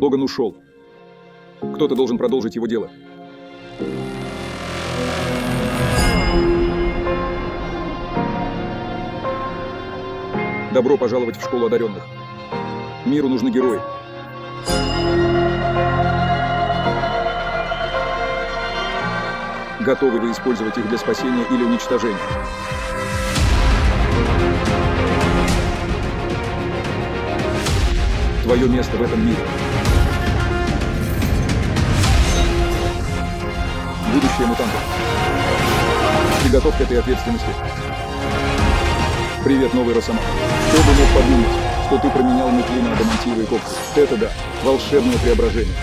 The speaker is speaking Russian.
Логан ушел. Кто-то должен продолжить его дело. Добро пожаловать в школу одаренных. Миру нужны герои. Готовы вы использовать их для спасения или уничтожения? Твое место в этом мире. Будущее мутантов. Ты готов к этой ответственности? Привет, новый Росомах. Кто бы мог подумать, что ты променял метли на адамантиевые когти? Это да, волшебное преображение.